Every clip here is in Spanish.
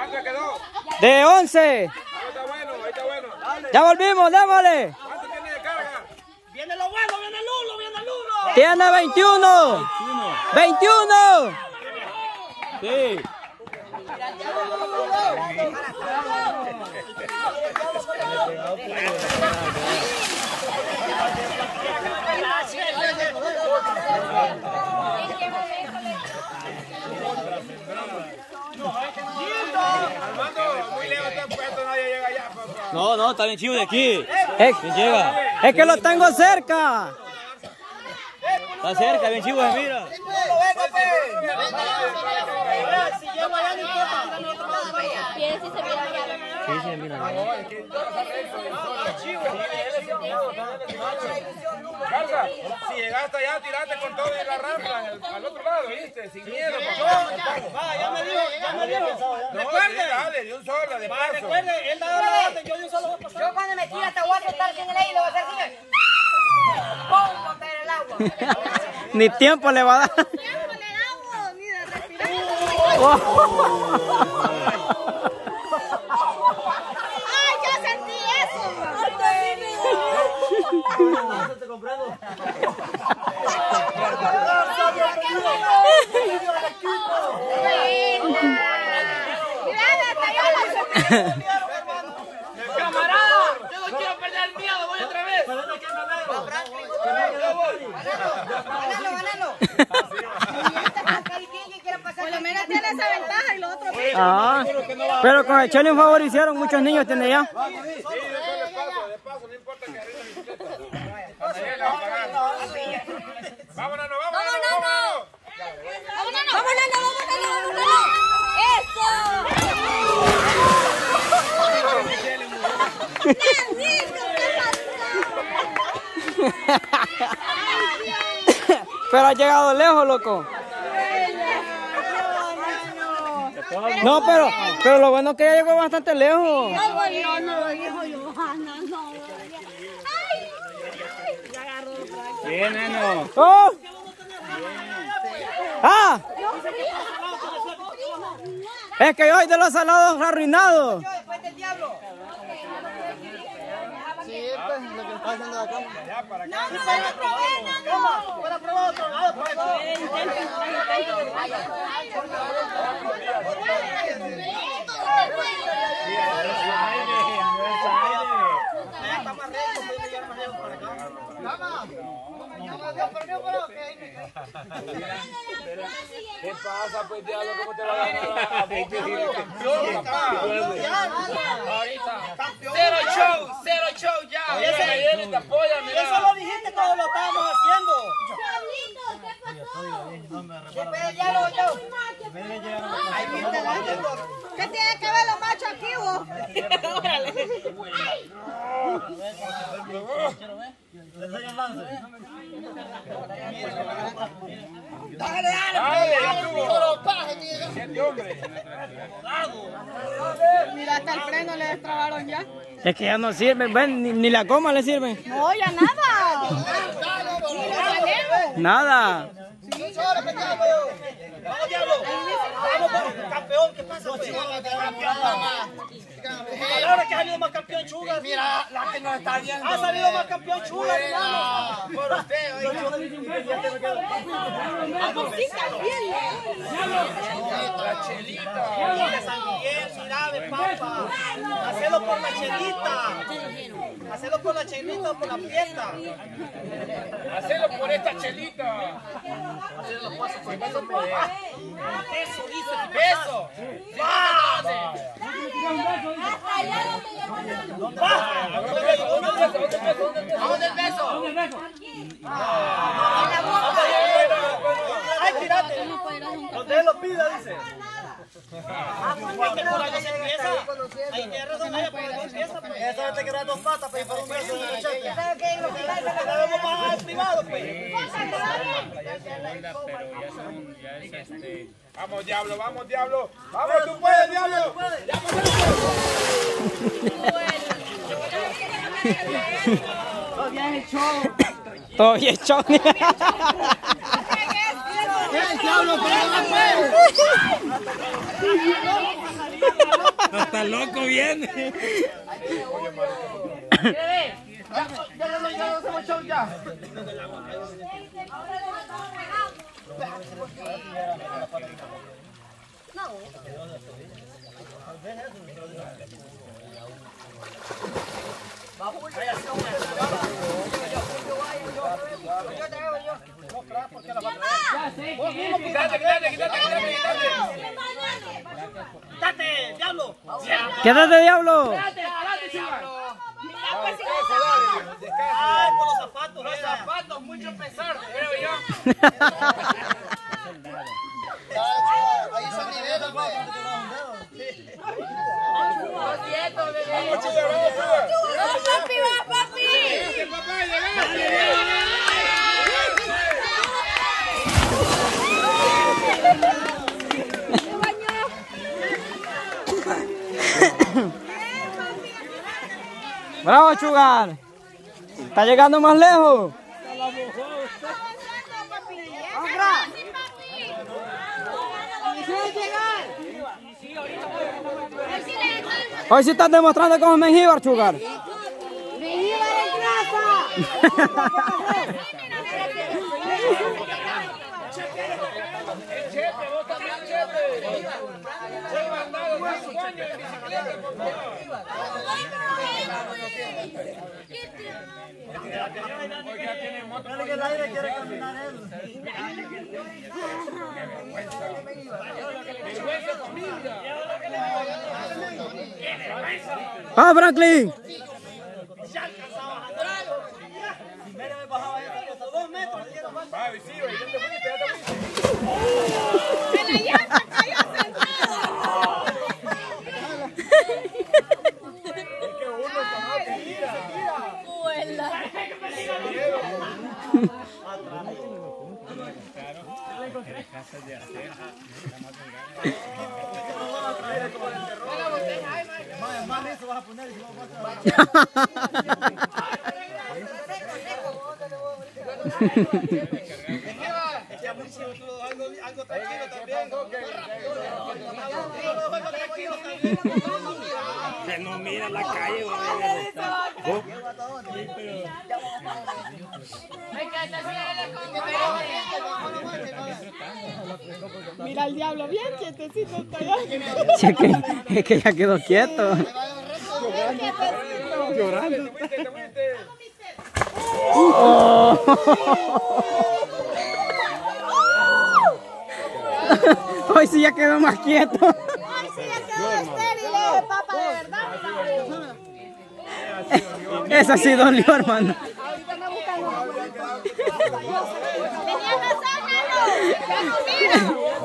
¿Cuánto quedó? De 11. Ahí está bueno, ahí está bueno. Ya volvimos, démosle. ¿Cuánto tiene de carga? Viene lo bueno, viene el uno, viene el uno. Tiene 21. 21. Sí. Armando, muy lejos está puesto, nadie llega allá, papá. No, está bien chivo de aquí. Es, ¿Quién llega? es que lo tengo cerca. Está cerca, bien chivo de mira. Si no importa, dígame otro lado. ¿Quién sí mira? Sí, mira. Garza, si llegaste allá, tirate con todo y la rampa al, otro lado, ¿viste? Sin miedo. Va, ya me dijo, ya me dijo. No, sí, dale, de un solo, de paso. recuerde, él da la orden, yo de un solo voy a pasar. Yo cuando me tira te voy a soltar sin el aire y le voy a hacer así. ¡Pum! Caer el agua. Ni tiempo le va a dar. Tiempo le damos, mira, respirando. ¡Ay, yo sentí eso! Camarada, yo no quiero perder el miedo, voy otra vez. Ganalo, ganalo. Ah, pero con el Chele un favor hicieron, muchos niños tiene ya. Sí, de solo de paso, de paso, no importa que arriba la bicicleta. Cuando llegue la va a pagar. Vámonos, vámonos, vámonos. vámonos. ¡Vámonos, vámonos, vámonos, vámonos! ¡Eso! ¡Nanito, qué pasó! Pero ha llegado lejos, loco. No, pero, pero lo bueno es que ya llegó bastante lejos. No, yo no Johanna, no. ¡Oh! ¡Ah! Es que hoy de los salados arruinados. Después del diablo. Ya, para acá. ¡No, no, otra vez, no, no! Para probar otro lado, por. Está para acá. ¿Qué pasa, pues, diablo? ¿Cómo te va a ganar? Campeón, papá. Cero show, cero show ya. Ese que viene te apoya, Eso mira. lo dijiste cuando lo estábamos haciendo. Después del diablo, yo. ¿Qué tiene que ver los machos aquí, vos? Dale, tú. Siete hombres. Mira, hasta el freno le destrabaron ya. Es que ya no sirven, ven, ni, ni la coma le sirven. No, ya nada. Nada. Vamos, diablo. Vamos. Campeón, ¿qué pasa? Pues? Ahora que ha salido más campeón chugas. Mira, la que nos está viendo. Ha salido más campeón chugas, hermano. Por usted, oiga. Sí, también. La chelita. San Miguel, papa. Hacelo por la chelita. Hacelo por la chelita o por la fiesta. Hacelo por esta chelita. Eso dice. Beso. ¿Dónde el beso? Ay, tirate. Donde él lo pida, dice. Es que por ahí se empieza. Ahí tiene razón, ella por pues. Esa vez te quedan dos patas ir para un beso de muchacha. ¿Sabes qué es lo que pasa? La vamos más al privado, pues. Vamos, diablo, vamos, diablo. Vamos, tú puedes, diablo. Todavía hecho. Está loco, viene. Quítate, quítate, quítate, quítate, quítate. ¡Date, diablo! ¡Quédate, diablo! Descansa, dale. Descansa. ¡Ay, por los zapatos! Los era. zapatos, pesar, creo. ¡Bravo, Chugar! ¡Está llegando más lejos! Hoy sí estás demostrando cómo es Mengíbar, Chugar. Chete, vos también, chete. Lleva andado años en bicicleta, por favor. Oiga, tiene moto. Dale que el aire quiere caminar él. ¡Ah, Franklin! Bajaba dos metros. Va, sí, ya te fuiste, ya te fuiste. Es que uno está más que tira. Listo vas a poner y si algo, tranquilo también. Que no mira la calle, Mira el diablo, bien quietecito está allá. Sí, es, que, es que ya quedó quieto. Llorando. Fuiste. Hoy sí ya quedó más quieto. Ay, sí, ya quedó estéril, eh, papá, de verdad. Esa sí dolió, hermano. Ahorita buscan Nano.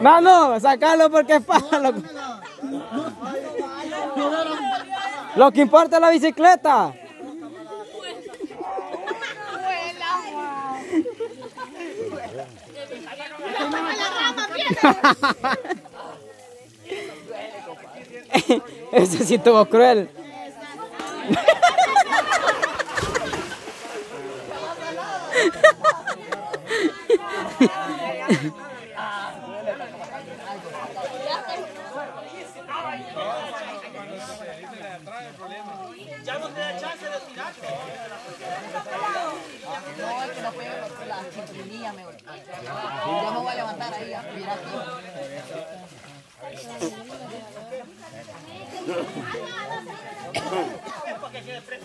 No. No, no, sacalo porque es para lo, que importa es la bicicleta. Ese sí estuvo cruel. Ya no te da chance de tirarte. No, es que no puedo la cinturinilla, me voy. Yo me voy a levantar ahí, a mira aquí. Porque si este,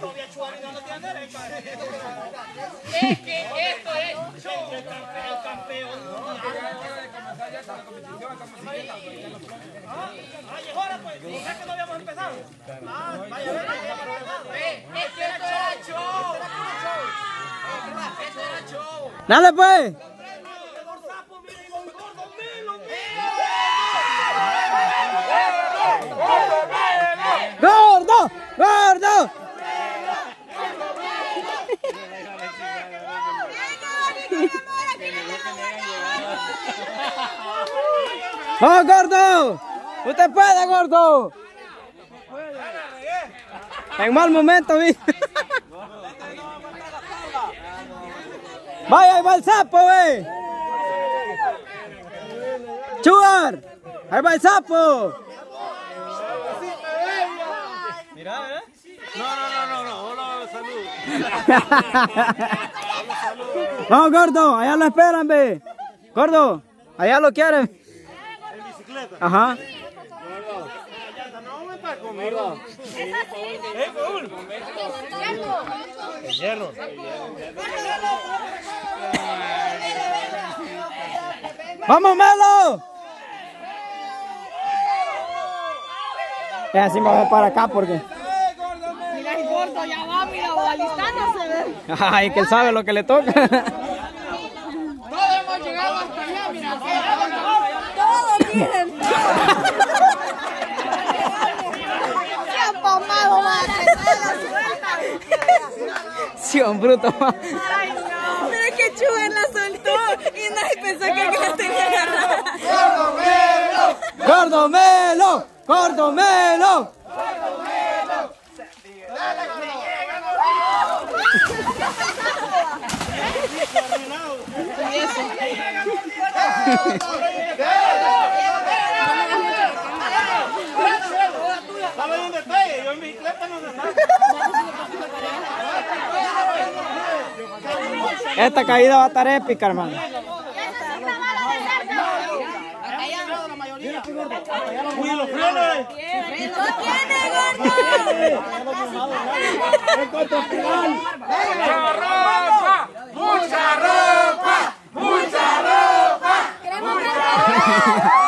todavía no lo tiene derecho. Es que esto es. El campeón, llegó ahora pues. Dale pues. Gordo, ¡Gordo! ¡Gordo! ¡Oh, gordo! ¡Usted puede, gordo! En mal momento, vi. Vaya, ahí va el sapo, ve. Chugar, ahí va el sapo. No, no, no, no, no, solo salud. Vamos, gordo, allá lo esperan, ve. Gordo, allá lo quieren. En bicicleta. Ajá. Eh. Hierro. ¡Vamos, Melo! Es así, vamos para acá porque. Mira el gordo, ya va, mira, alistándose. Ay, que él sabe lo que le toca. Todos hemos llegado hasta allá, mira. Sí, un bruto. Ay, no. Pero es que Chuber la soltó y nadie pensó que la tenía agarrada. ¡Gordo Melo! ¡Gordo Melo! ¿Sabe dónde estoy? Yo en bicicleta no sé nada. Esta caída va a estar épica, hermano. Uy, los frenos. ¡No tiene, gordo! ¡Mucha ropa! ¡Mucha ropa! ¡Mucha ropa!